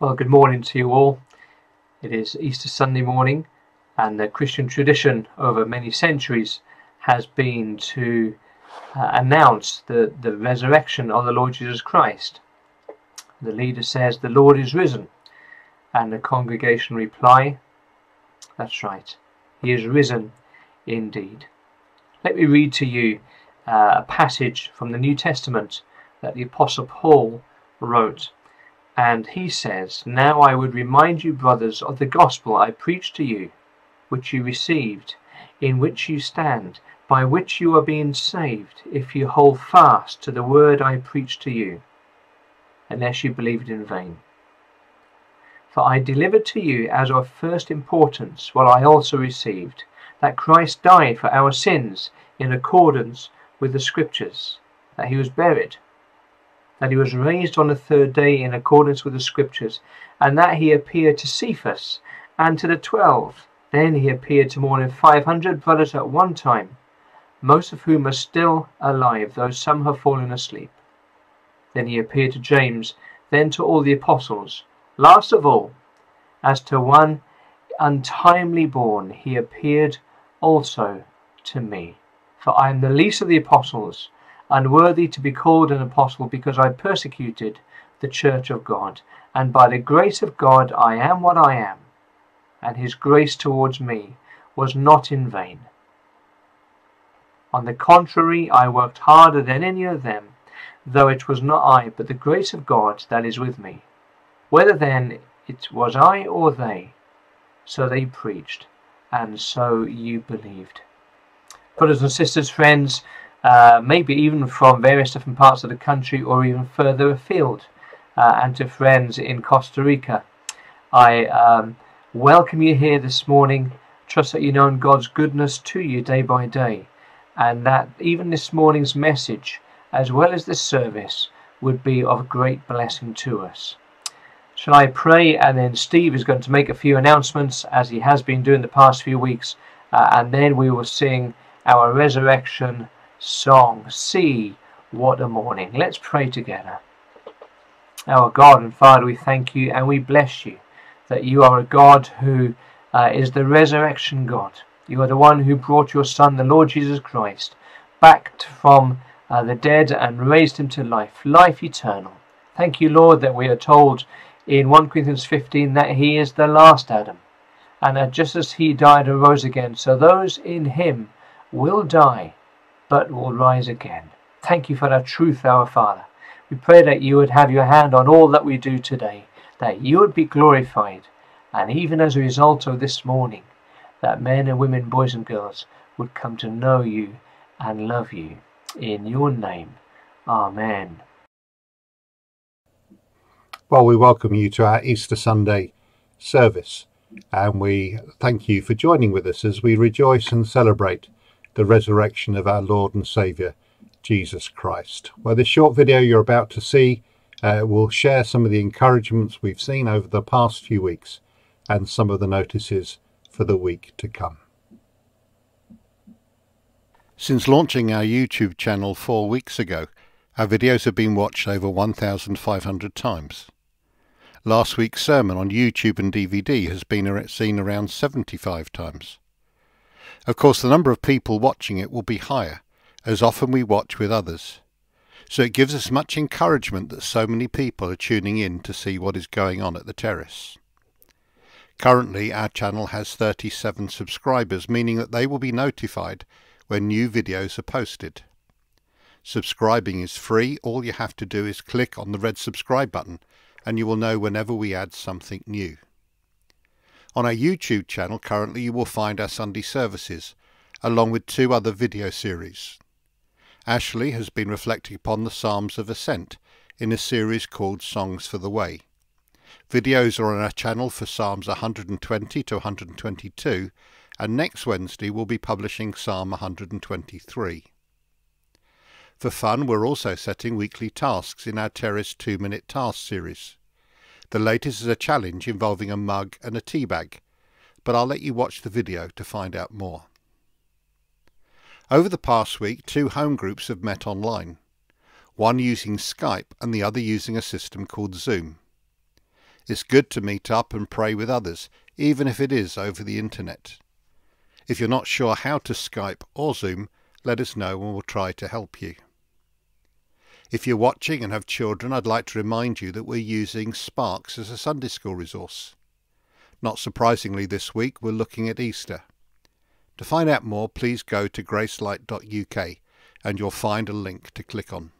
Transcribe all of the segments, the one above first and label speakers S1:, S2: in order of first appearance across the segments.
S1: Well, good morning to you all. It is Easter Sunday morning, and the Christian tradition over many centuries has been to uh, announce the, the resurrection of the Lord Jesus Christ. The leader says, The Lord is risen, and the congregation reply, That's right, He is risen indeed. Let me read to you uh, a passage from the New Testament that the Apostle Paul wrote. And he says, Now I would remind you, brothers, of the gospel I preached to you, which you received, in which you stand, by which you are being saved, if you hold fast to the word I preached to you, unless you believed in vain. For I delivered to you as of first importance what I also received, that Christ died for our sins in accordance with the Scriptures, that he was buried that he was raised on the third day in accordance with the Scriptures, and that he appeared to Cephas and to the twelve. Then he appeared to more than five hundred brothers at one time, most of whom are still alive, though some have fallen asleep. Then he appeared to James, then to all the apostles. Last of all, as to one untimely born, he appeared also to me. For I am the least of the apostles unworthy to be called an apostle because I persecuted the church of God. And by the grace of God I am what I am, and his grace towards me was not in vain. On the contrary, I worked harder than any of them, though it was not I, but the grace of God that is with me. Whether then it was I or they, so they preached, and so you believed. Brothers and sisters, friends, uh, maybe even from various different parts of the country or even further afield, uh, and to friends in Costa Rica. I um, welcome you here this morning. Trust that you know God's goodness to you day by day, and that even this morning's message, as well as this service, would be of great blessing to us. Shall I pray? And then Steve is going to make a few announcements, as he has been doing the past few weeks, uh, and then we will sing our resurrection song. See what a morning. Let's pray together. Our God and Father, we thank you and we bless you that you are a God who uh, is the resurrection God. You are the one who brought your Son, the Lord Jesus Christ, back from uh, the dead and raised him to life, life eternal. Thank you, Lord, that we are told in 1 Corinthians 15 that he is the last Adam, and that just as he died and rose again, so those in him will die but will rise again. Thank you for that truth, our Father. We pray that you would have your hand on all that we do today, that you would be glorified, and even as a result of this morning, that men and women, boys and girls, would come to know you and love you. In your name, Amen.
S2: Well, we welcome you to our Easter Sunday service, and we thank you for joining with us as we rejoice and celebrate the resurrection of our Lord and Saviour, Jesus Christ. Well, this short video you're about to see uh, will share some of the encouragements we've seen over the past few weeks and some of the notices for the week to come. Since launching our YouTube channel four weeks ago, our videos have been watched over 1,500 times. Last week's sermon on YouTube and DVD has been seen around 75 times. Of course, the number of people watching it will be higher, as often we watch with others. So it gives us much encouragement that so many people are tuning in to see what is going on at the terrace. Currently, our channel has 37 subscribers, meaning that they will be notified when new videos are posted. Subscribing is free. All you have to do is click on the red subscribe button and you will know whenever we add something new. On our YouTube channel currently you will find our Sunday services, along with two other video series. Ashley has been reflecting upon the Psalms of Ascent in a series called Songs for the Way. Videos are on our channel for Psalms 120 to 122 and next Wednesday we'll be publishing Psalm 123. For fun, we're also setting weekly tasks in our Terrace 2 Minute Task series. The latest is a challenge involving a mug and a tea bag, but I'll let you watch the video to find out more. Over the past week, two home groups have met online, one using Skype and the other using a system called Zoom. It's good to meet up and pray with others, even if it is over the internet. If you're not sure how to Skype or Zoom, let us know and we'll try to help you. If you're watching and have children, I'd like to remind you that we're using Sparks as a Sunday school resource. Not surprisingly this week we're looking at Easter. To find out more please go to gracelight.uk and you'll find a link to click on.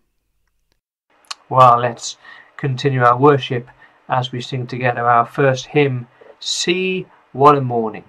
S1: Well, let's continue our worship as we sing together our first hymn, See What a Morning.